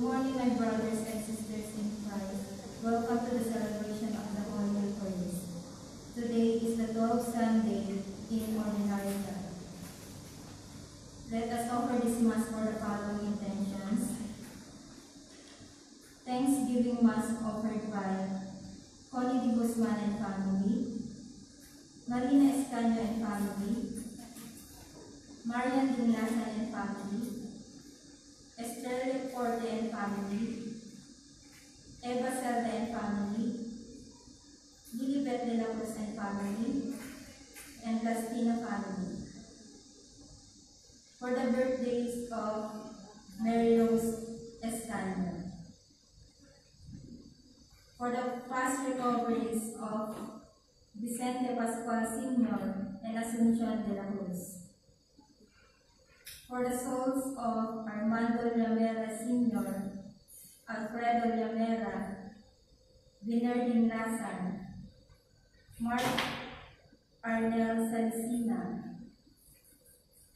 Good morning, my brothers and sisters in Christ. Welcome For the souls of Armando Llamera Sr., Alfredo Llamera, Bernardine Lazar, Mark Arnel Salsina,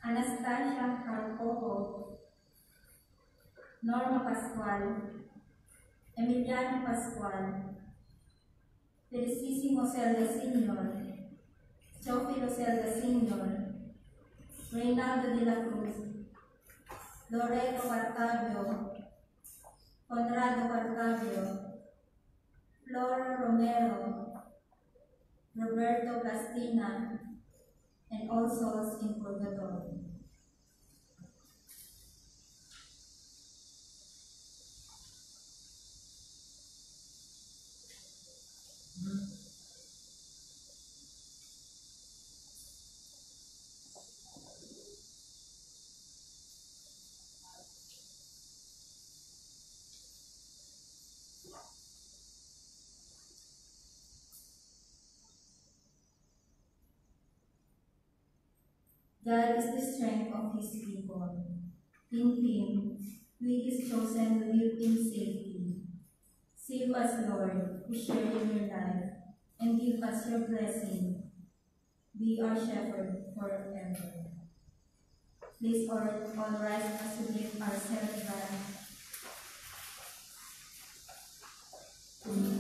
Anastasia Carpoco, Norma Pascual, Emiliano Pascual, Felicísimo Celda Sr., Teófilo Celda Sr., Reynaldo de la Cruz, Loreto Cartavio, Conrado Cartavio, Flora Romero, Roberto Castina, and all souls in purgatory. God is the strength of his people. In him, we his chosen to live in safety. Save us, Lord, who share in your life, and give us your blessing. Be our shepherd forever. Please all, all rise as we give our celebrant. In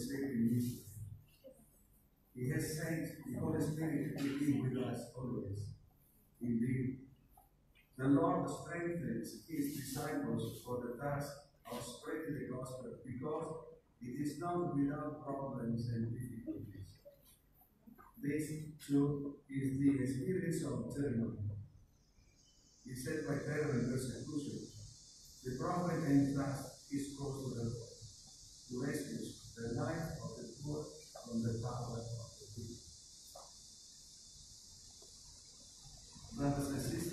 the saving mystery. He has sent the Holy Spirit to be with us always. Indeed, the Lord strengthens his disciples for the task of spreading the gospel because it is not without problems and difficulties. This, too, is the experience of Jeremiah. He said by terror and persecution, the prophet entrust his cause to the Lord, to rescue the life of the poor from the power of the wicked. Brothers and sisters,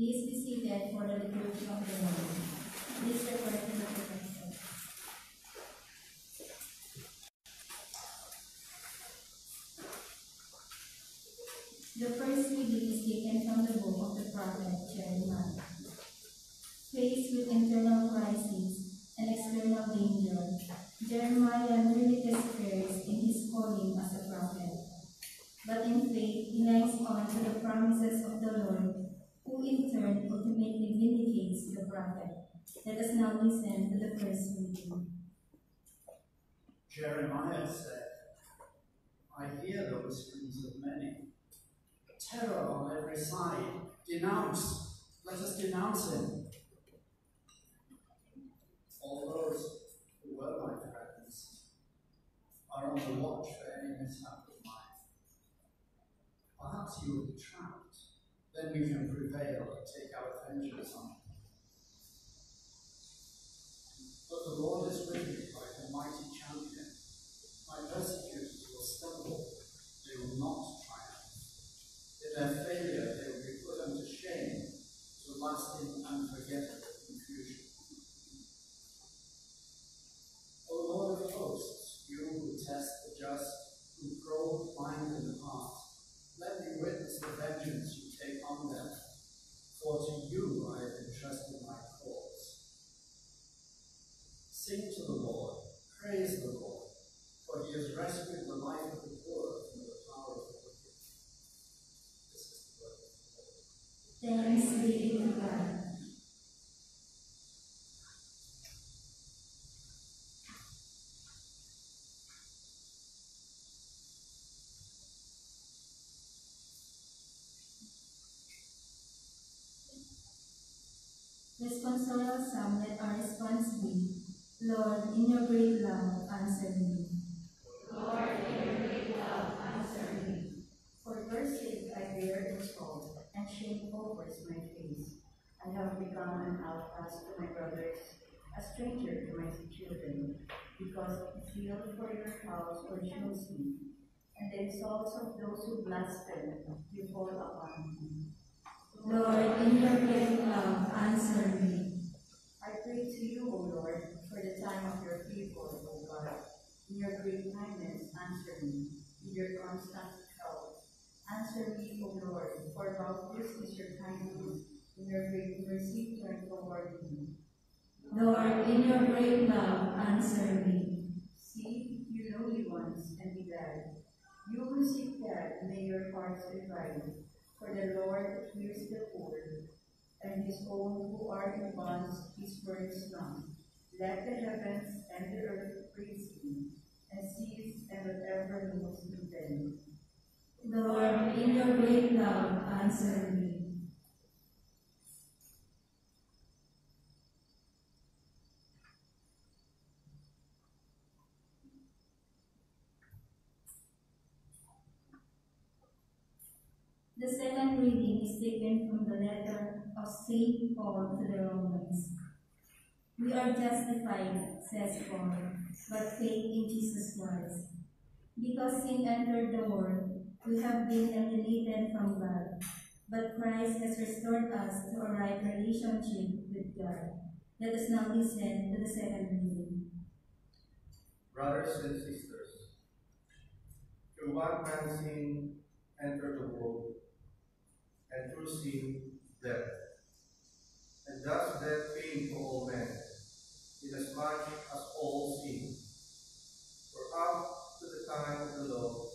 Please seated for the liturgy of the Lord. Please refer to the. The first reading is taken from the book of the prophet Jeremiah. Faced with internal crises and external danger, Jeremiah nearly despairs in his calling as a prophet. But in faith, he hangs on to the promises of the Lord, prophet. Let us now listen to the first reading. Jeremiah said, I hear the whisperings of many. Terror on every side. Denounce. Let us denounce him. All those who were my friends are on the watch for any mishap of mine. Perhaps you will be trapped. Then we can prevail and take our vengeance on him. But the Lord is with me like a mighty champion. My persecutors will stumble, they will not triumph. In their failure, they will be put unto shame to lasting unforgettable confusion. O Lord of hosts, you who test the just, who probe mind and heart, let me witness the vengeance you take on them, for to you I have entrusted my cause. Sing to the Lord, praise the Lord, for he has rescued the life of the poor from the power of the wicked. This is the word of the Lord. Thanks be to God. Responsorial Psalm, let our response be, Lord, in your great love, answer me. For your sake I bear insult, and shame covers my face. I have become an outcast to my brothers, a stranger to my children, because the zeal for your house consumes me, and the insults of those who blaspheme you fall upon me. Lord, in your great love, answer me. I pray to you, O Lord, for the time of your people, O God. In your great kindness, answer me. In your constant help, answer me, O Lord, for boundless is your kindness. In your great mercy, turn toward me. Lord, in your great love, answer me. See, you lowly ones, and be glad. Seek God, may your hearts revive. For the Lord hears the poor, and his own who are in bonds he spurns not. Let the heavens and the earth praise him, and seas and whatever moves in them. Lord, in your great love, answer me. Is taken from the letter of St. Paul to the Romans. We are justified, says Paul, by faith in Jesus Christ. Because sin entered the world, we have been alienated from God, but Christ has restored us to a right relationship with God. Let us now listen to the second reading. Brothers and sisters, through one man sin entered the world, and through sin death. And thus death came to all men, inasmuch as all sin. For up to the time of the law,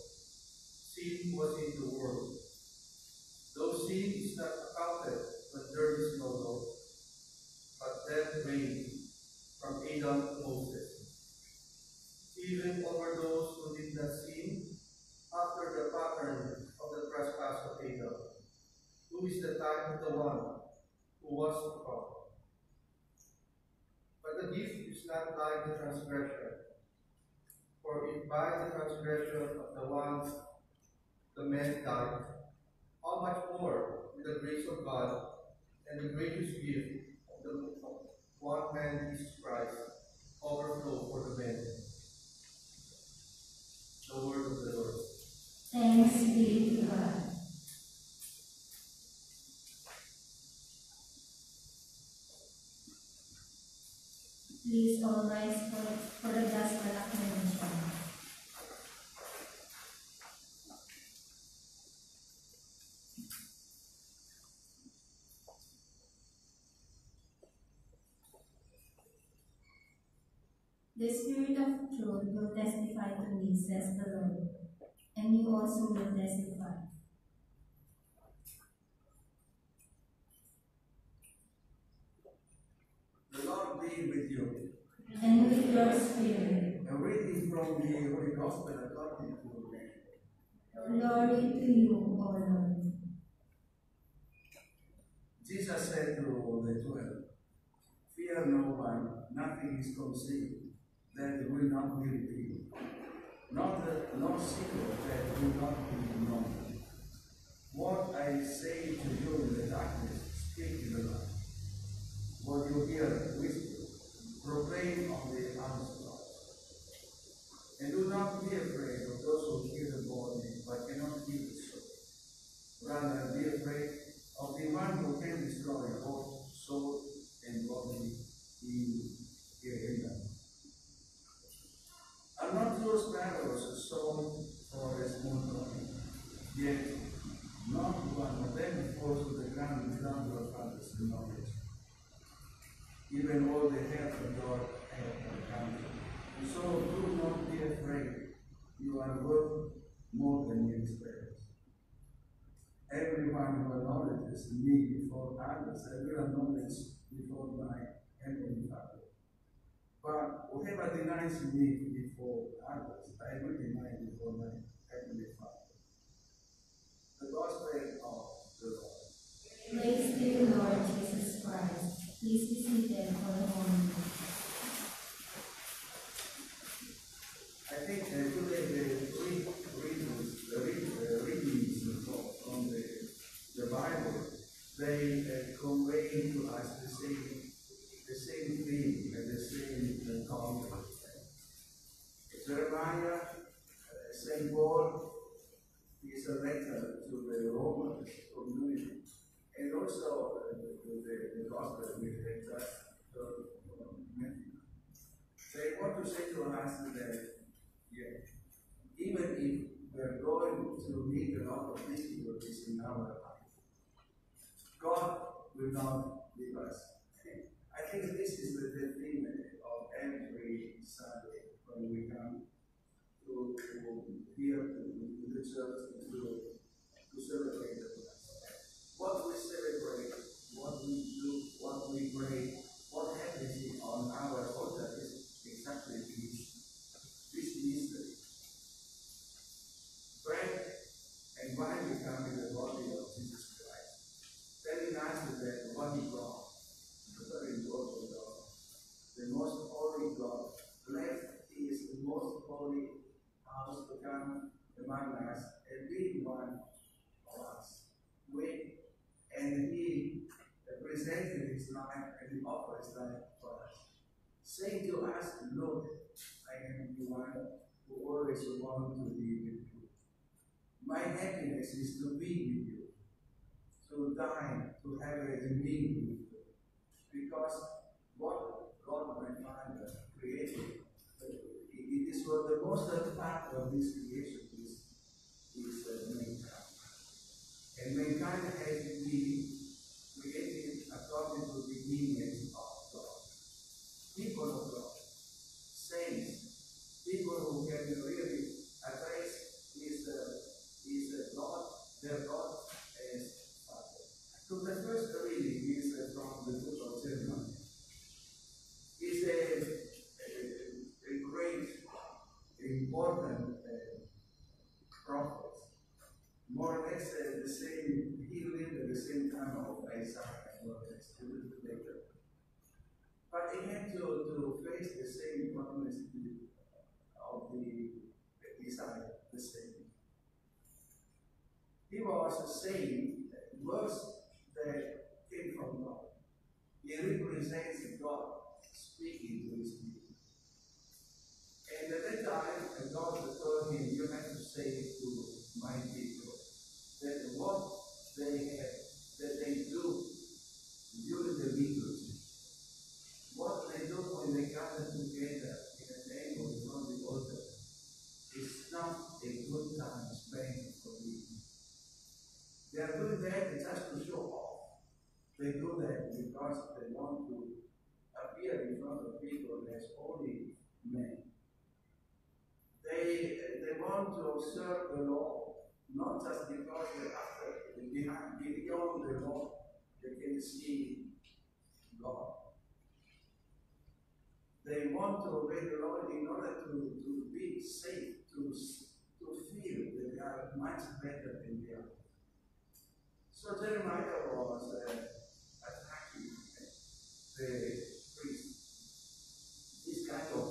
sin was in the world. Though sin is not accounted when there is no law, but death reigned from Adam to Moses even over those who did not sin after the pattern of the trespass of Adam, who is the type of the one who was to come. But the gift is not like the transgression, for if by the transgression of the ones the man died, how much more with the grace of God and the gracious gift of the one man Jesus Christ overflow for the many. The word of the Lord. Thanks be to God. Please all rise for, for the gospel acclamation. The Spirit of truth will testify to me, says the Lord, and you also will testify. The Lord be with you. And with your spirit, A reading from the Holy Gospel according to Luke. glory to you, O Lord. Jesus said to the twelve, Fear no one, nothing is concealed that will not be revealed, not the, no secret that will not be known. What I say to you in the darkness, speak in the light. What you hear, whisper, proclaim on the mountaintops. And do not be afraid of those who kill the body, but cannot kill the soul. Rather, be afraid of the one who can destroy both soul and body in Gehenna. Are not those sparrows sown for a small coin? Yet not one of them falls to the ground without your Father's knowledge. Even all the hairs of your head are counted. So do not be afraid. You are worth more than many sparrows. Everyone who acknowledges me before others, I will acknowledge before my heavenly Father. But whoever denies me before others, I will deny before my heavenly Father. The Gospel of the Lord. Praise to you, Lord Jesus Christ. Please be seated for a moment. I think uh, today the three readings, the, read, the readings from, from the, the Bible, they uh, convey to us the same, the same theme and the same uh, content. Jeremiah, uh, Saint Paul, is a letter to the Roman community, and also uh, to the, the gospel we read just uh, Matthew. They want to say to us that yeah. Even if we're going of difficulties in our life, God will not leave us. I think this is the, the theme of every Sunday when we come to, to to, to the church saying to us, Lord, I am the one who always want to be with you. My happiness is to be with you, to die, to have a meaning with you. Because what God, my Father, created, it is for the most part of this creation is, is mankind. And mankind has had to, to face the same problems of the, the design the same. He was saying that words that came from God. He represents God speaking to his people. And at that time, God told him, You have to say to my people. observe the law, not just because they're after, they're behind, beyond the law, they can see God. They want to obey the law in order to, to be safe, to, to feel that they are much better than they are. So Jeremiah was uh, attacking the priest. This kind of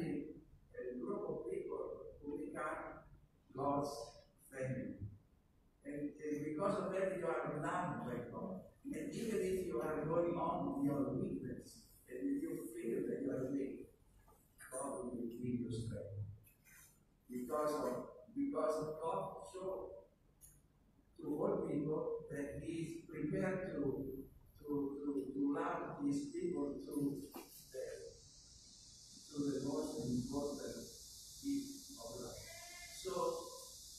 a group of people who become God's family. And, and because of that, you are loved by God. And even if you are going on your weakness, and if you feel that you are weak, God will give you strength. Because of because of God showed to all people that He is prepared to to, to, to love His people to to the most important gift of life. So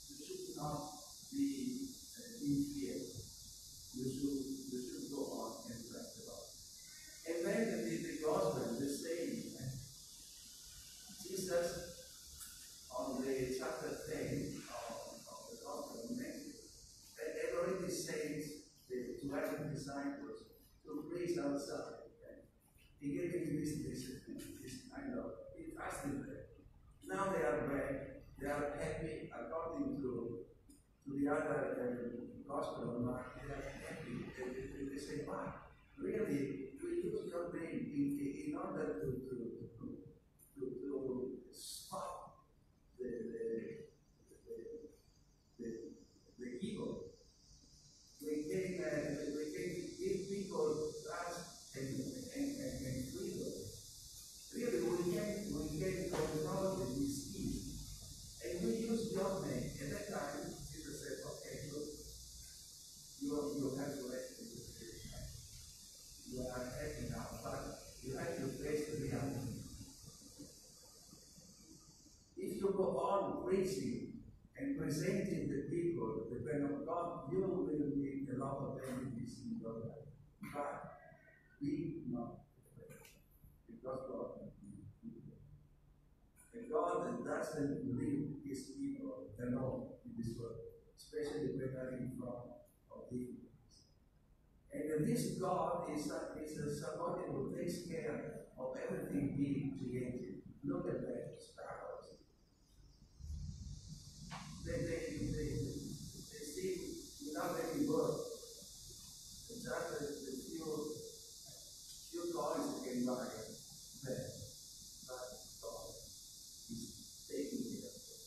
you should not be uh, in fear. You should you should go on and trust the Lord. And then the, the gospel, the saying, Jesus on the chapter 10 of, of the Gospel of Matthew, and it already says the 12 disciples to praise outside. Okay? He gave this discipline, this kind of he fasted them. Now they are back, they are happy according to to the other uh, gospel Mark, they are happy. They, they, they say, wow, really, we use your name in, in, order to, to, to stop the, the, the, the, the evil. We can, uh, we can give people trust and, and, and, and freedom. Really, we can, we can control the disease. And we use your name. At that time, Jesus said, okay, look, you, you have to let me do this. Are happy now, but you have to face the reality. If you go on preaching and presenting the people the plan of God, you will meet a lot of enemies in your life. But be not afraid, because God. And God doesn't leave his people alone in this world, especially when they're in. This God is, a, is a somebody who takes care of everything he created. Look at that sparrows. They, they see without any work. Just a, a few, few coins they can buy there. But God is taking care of them.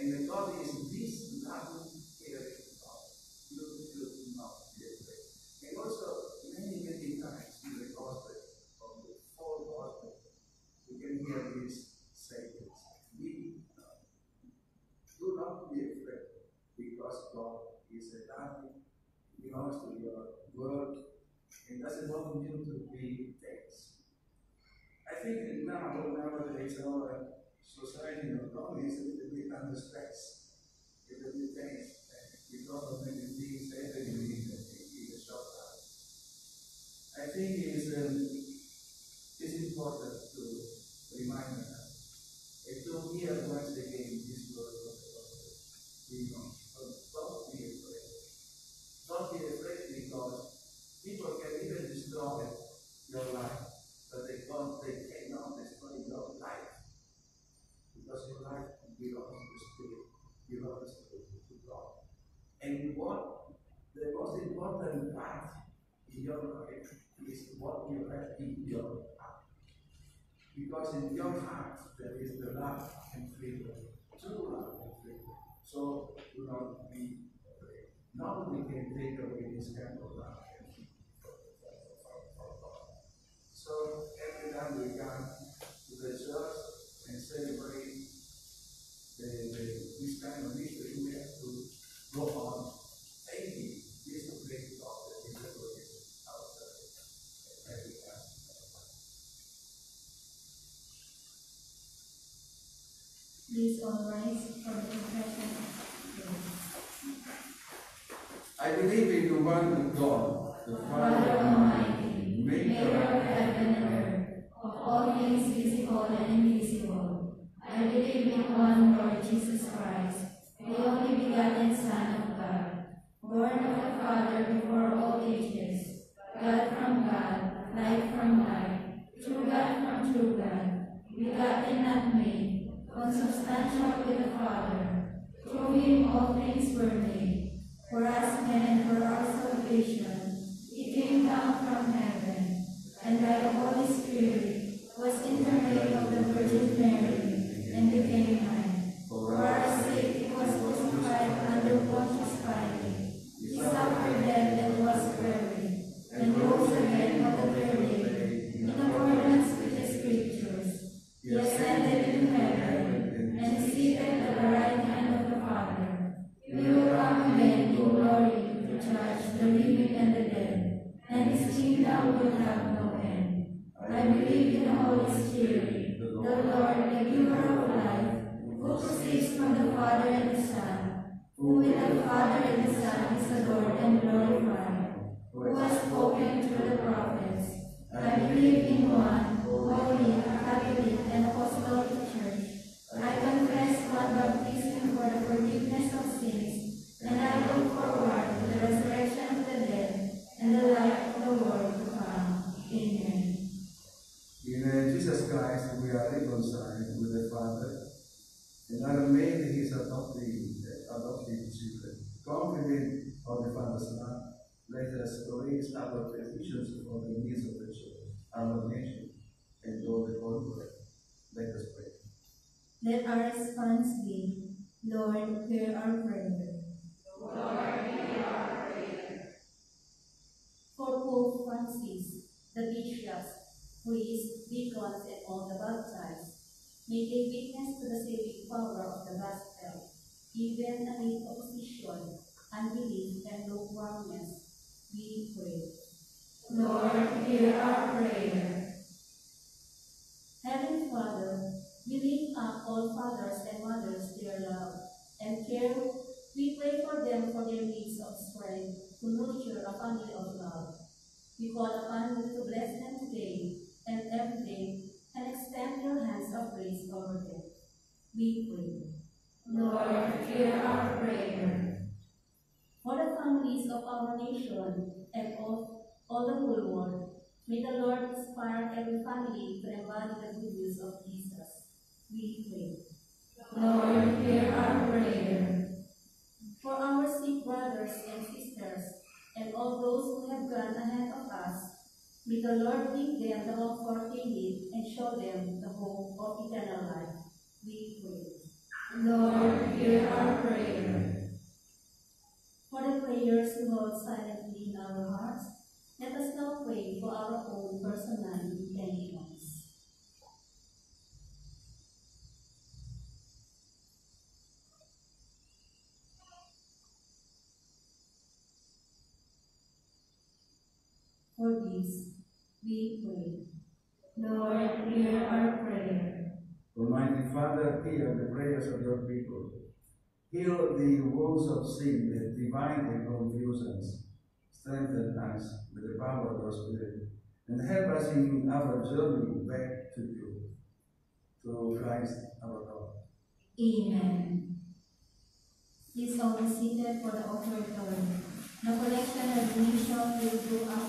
And the God is this loving, caring God. You should not be afraid. And also, many, many times in the gospel, of the four gospels, we can hear these sayings. Be not. Do not be afraid, because God is a loving, belongs to your word, and doesn't want you to be tense. I think now, nowadays, our society not only is a little bit under stress, a little bit tense, because of many things happening in the, in the short time. I think it's, um, it's important to remind us and to hear once again this word of the gospel. We know, don't be afraid. Don't be afraid because people can even destroy your life, but they can't, they cannot destroy your life. Because your life belongs to the Spirit, belongs to, to God. And what the most important part in your life is what you have in your heart. Because in your heart there is the love and freedom, true love and freedom. So do not be afraid. we can take away this kind of love. So every time we come to the church and celebrate the, the, this kind of mystery, we have to go on Please the confession. I believe Yeah. inspire every family to embody the good news of Jesus. We pray. Lord, hear our prayer. For our sick brothers and sisters, and all those who have gone ahead of us, may the Lord give them the hope for need and show them the hope of eternal life. We pray. Lord, hear our prayer. For the prayers we hold silently in our hearts, let us now pray for our own personal For these, we pray. Lord, hear our prayer. Almighty Father, hear the prayers of your people. Heal the wounds of sin that divide and confuse us. Strengthen us with the power of your Spirit, and help us in our journey back to you. Through Christ our Lord. Amen. Please all be seated for the offertory. The collection and donation will go up.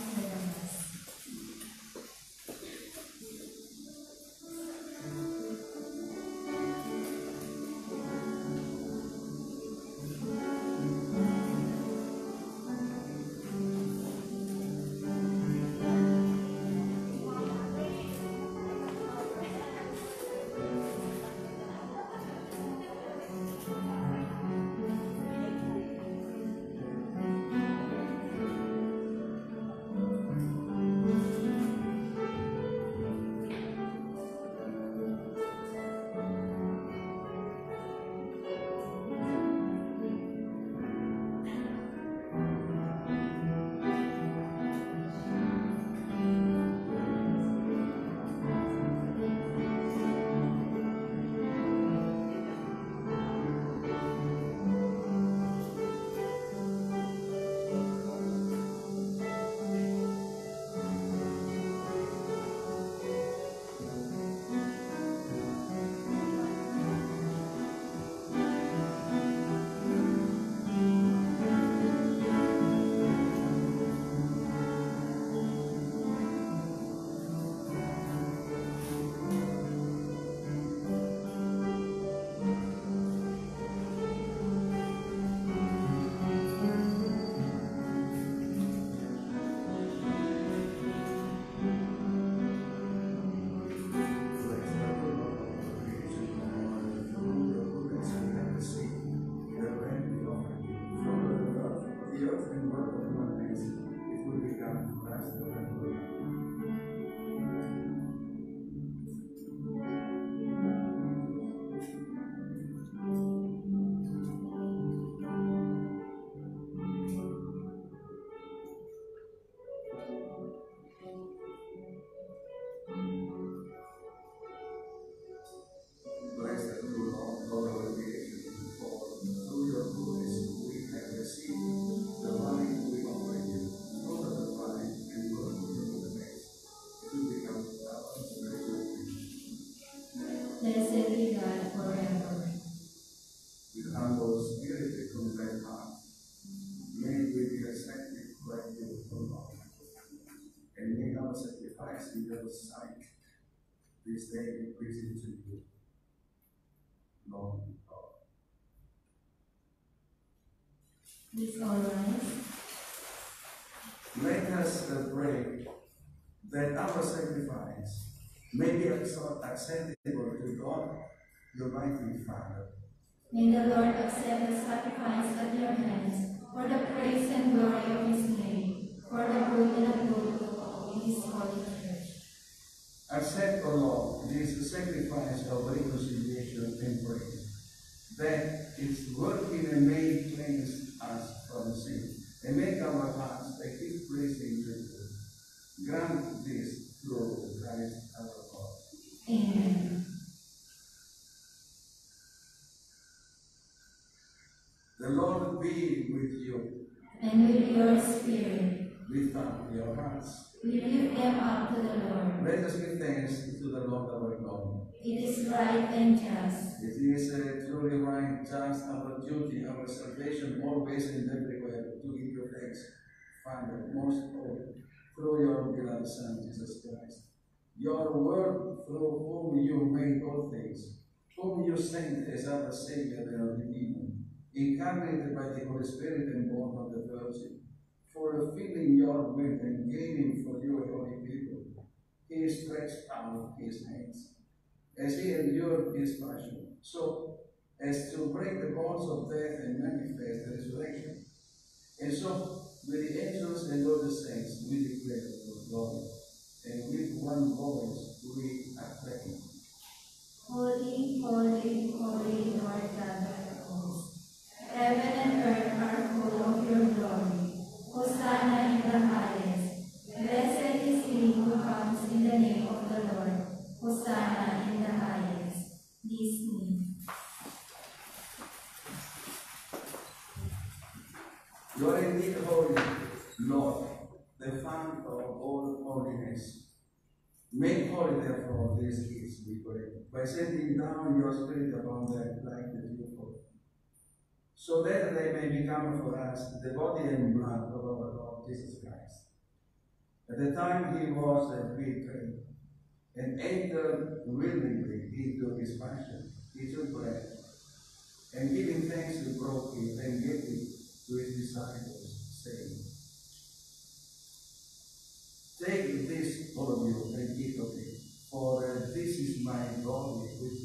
To you, Lord God. Please all rise. Let us uh, pray that our sacrifice may be accept- acceptable to God, the mighty Father. May the Lord accept the sacrifice at your hands for the praise and glory of his name, for the good and the good of his holy church. Accept, O Lord, this sacrifice of reconciliation and praise, that its working and may cleanse us from sin, and make our hearts a keep place in you. Grant this through Christ our God. Amen. The Lord be with you. And with your spirit, Lift up your hearts. We lift them up to the Lord. Let us give thanks to the Lord our God. It is right and just. It is uh, truly right, just our duty, our salvation, always and everywhere, to give you thanks, Father, most holy, through your beloved Son, Jesus Christ. Your word, through whom you made all things, whom you sent as our Savior and Redeemer, incarnated by the Holy Spirit and born of the Virgin, fulfilling your will and gaining for your holy people. He stretched out his hands as he endured his passion, so as to break the bonds of death and manifest the resurrection. And so, with the angels and all the saints, we declare your glory, and with one voice we acclaim. Holy, holy, holy Lord God. Heaven and earth are full of your glory. Hosanna in the highest. Blessed is he who comes in the name of the Lord. Hosanna in the highest. This me. You holy, Lord, the fount of all holiness. Make holy, therefore, these gifts, we by sending down your Spirit upon them like the dewfall, so that they may become for us the body and blood of our. At the time he was a betrayed and entered willingly into his passion, he took bread, and giving thanks, he broke it and gave it to his disciples, saying, Take this, all of you, and eat of it, for uh, this is my body which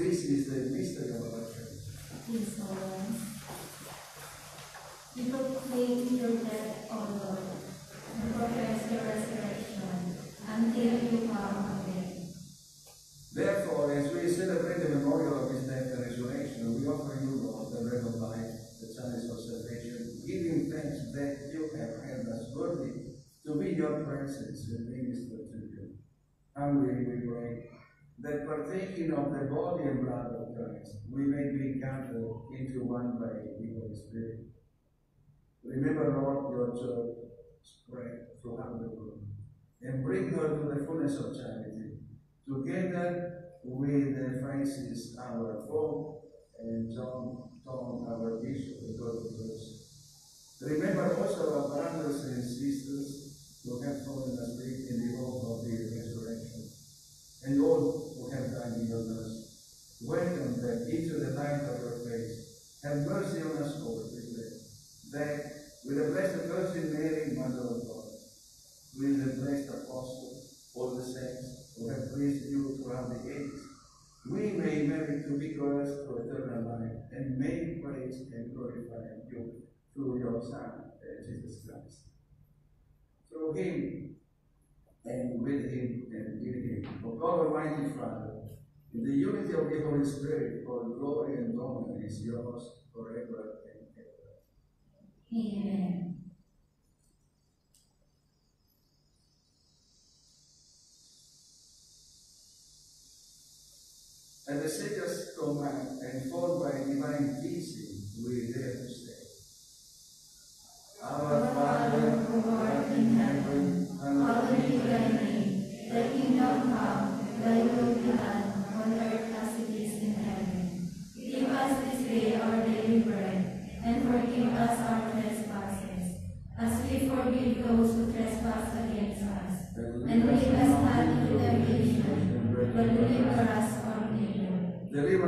This is the mystery of our church. Please all rise. We proclaim your death, O Lord, and profess your resurrection until you come again. Therefore, as we celebrate the memorial of his death and resurrection, we offer you, Lord, the bread of life, the chalice of salvation, giving thanks that you have held us worthy to be your presence and minister to you. Humbly we that partaking of the body and blood of Christ, we may be gathered into one by the Holy Spirit. Remember, Lord, your church spread throughout the world, and bring her to the fullness of charity, together with Francis, our Pope, and John Tong, our Bishop, the God of us. Remember also our brothers and sisters who have fallen asleep in the hope of the resurrection, and all who have died beyond us. Welcome them into the light of your face. Have mercy on us all, we pray, that with the Blessed Virgin Mary, Mother of God, with the blessed Apostle, all the saints who have pleased be married to be us to eternal life, and may praise and glorify you through your Son, uh, Jesus Christ. Through him, and with him, and in him, O God Almighty Father, in the unity of the Holy Spirit, all glory and honor is yours forever and ever. Amen. At the Savior's command and formed by divine teaching, we dare to say, Our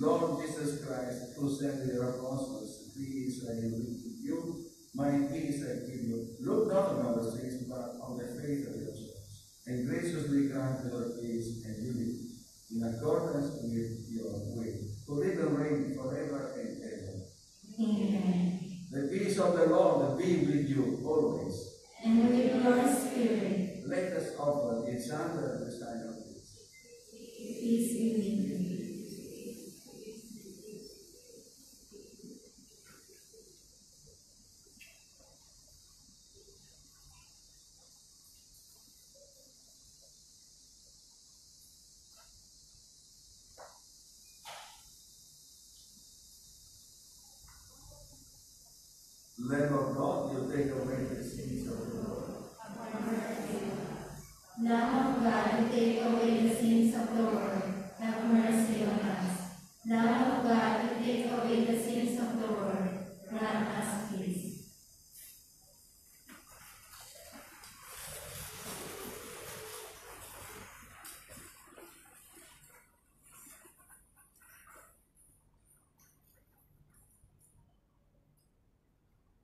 Lord Jesus Christ, who sent your apostles, peace I leave with you, my peace I give you. Look not on our sins, but on the faith of your church, and graciously grant her peace and unity, in accordance with your will, who live and reign forever and ever. Amen. The peace of the Lord be with you always. And with your spirit, Let us offer each other the sign of peace. peace be with you. Lamb of God, you take away the sins of the world. Lamb of God, you take away the sins of the world, have mercy on us. Lamb of God, you take away the sins of the world, grant us peace.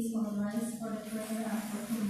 is organized for the further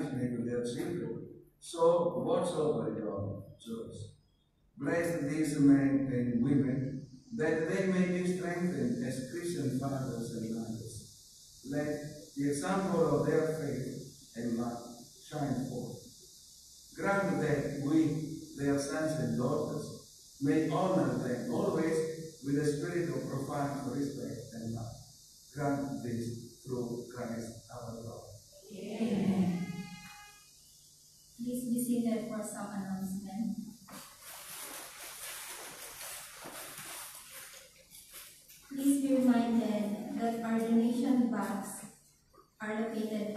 to their children. So watch over your church. Bless these men and women that they may be strengthened as Christian fathers and mothers. Let the example of their faith and love shine forth. Grant that we, their sons and daughters, may honor them always with a spirit of profound respect and love. Grant this through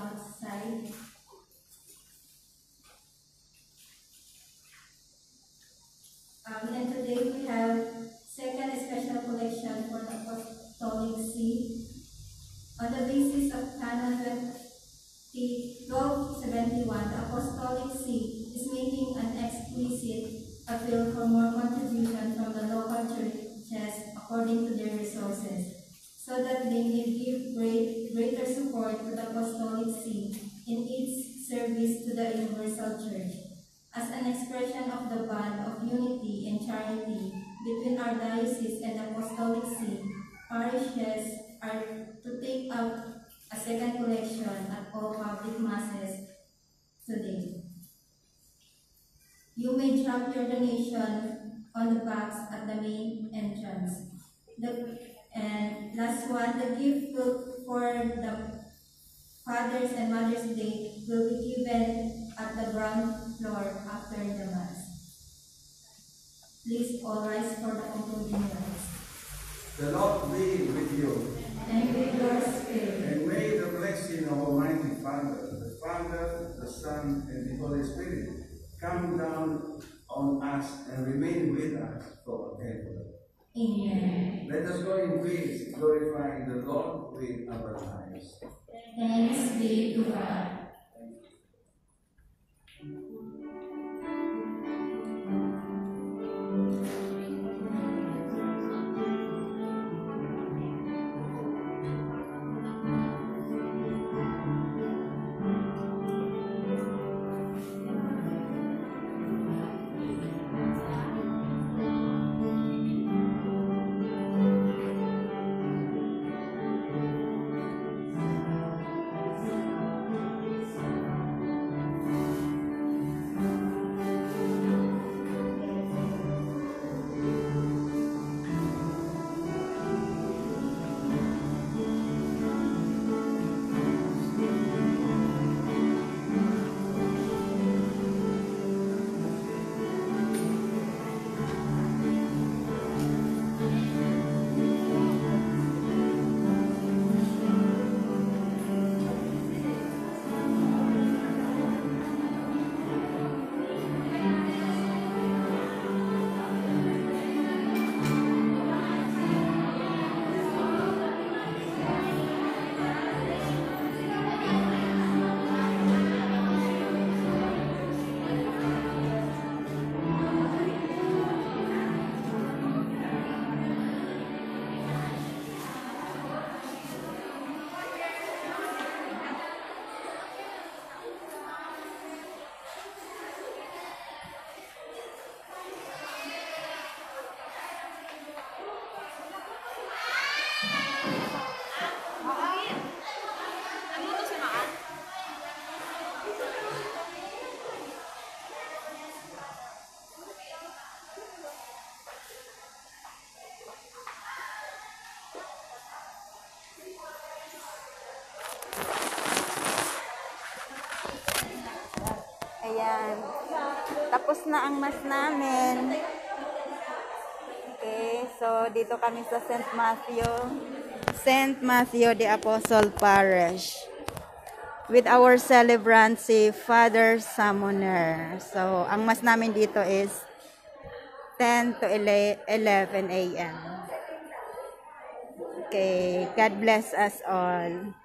nossa on the box at the main entrance. The, and last one, the gift for the Father's and Mother's Day will be given at the ground floor after the Mass. Please all rise for the concluding mass. The Lord be with you. And with your spirit. And may the blessing of Almighty Father, the Father, the Son, and the Holy Spirit come down us and remain with us forever. Amen. Let us go in peace, glorifying the Lord with our lives. Thanks be to God. Ayan. Tapos na ang mas namin. Okay, so dito kami sa St. Matthew. St. Matthew the Apostle Parish. With our celebrant si Father Summoner. So, ang mas namin dito is 10 to 11 a.m. Okay, God bless us all.